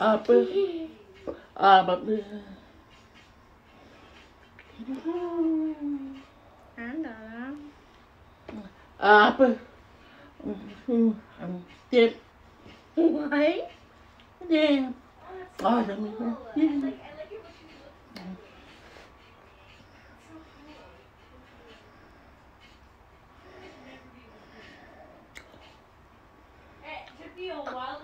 Apple. Apple. Anda. Apple. Tiếp. What? Yeah. Oh, let me go. Yeah. It took me a while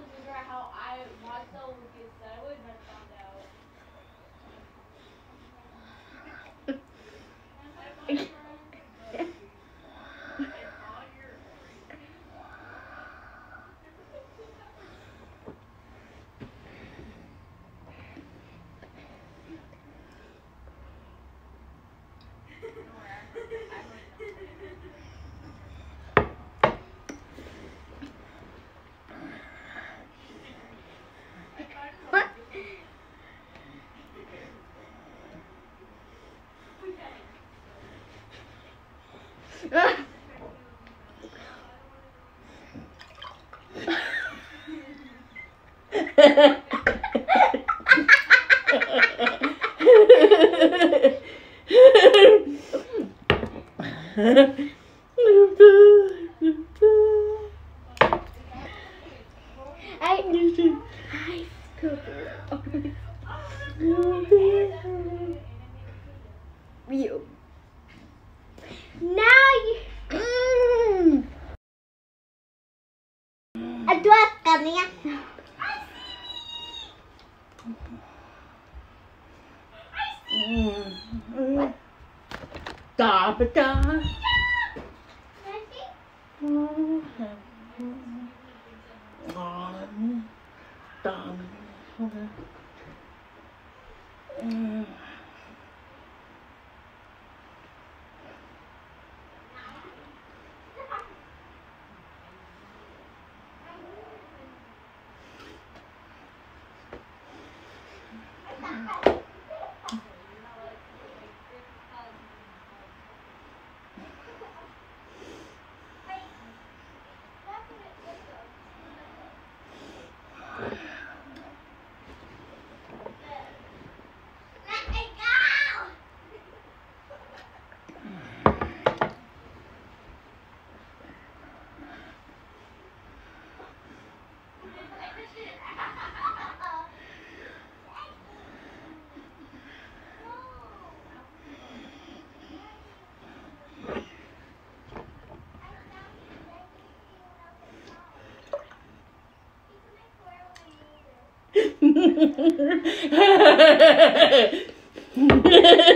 I I you. Now đi nha ba, bà tà Tà Tà Vika. That's right, fella. Go away. No. Go away.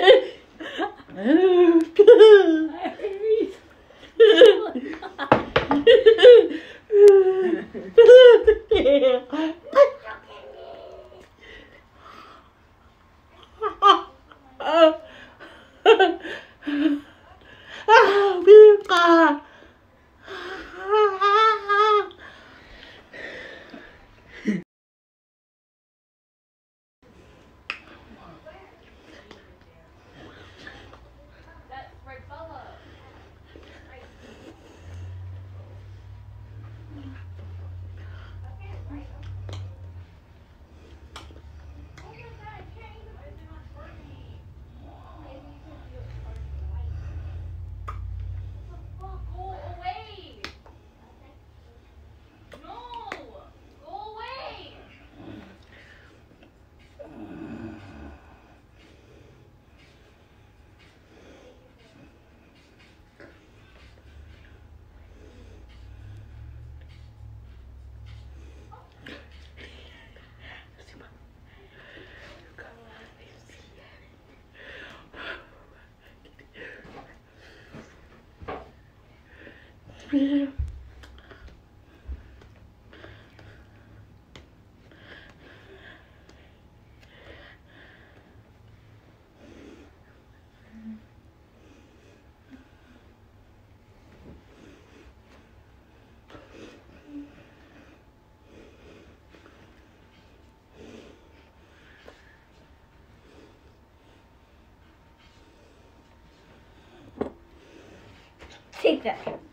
Take that.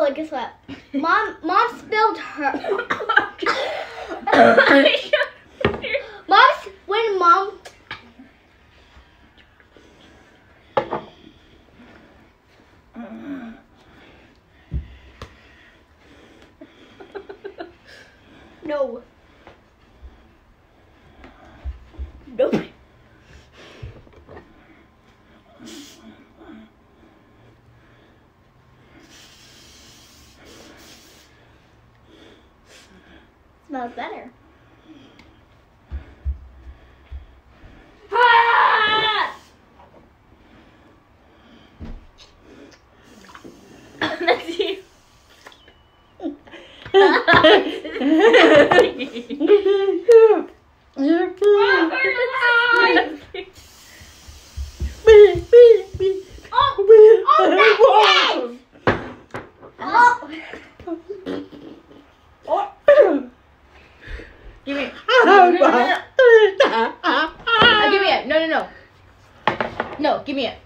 Oh, Oh, guess what? Mom, mom spilled her. Mom, when mom. No. Smells better. Ah! That's you. Oh! Give me. No, no, no, no. Uh, give me it. No, no, no. No, give me it.